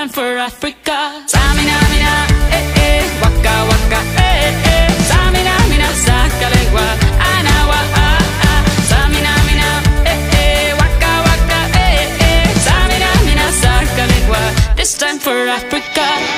time for Africa. Samina, mina, eh, eh, waka, waka, eh, eh. Samina, mina, saca lengua, anawa, ah, ah. Samina, mina, eh, eh, waka, waka, eh, eh. Samina, mina, saca lengua, this time for Africa.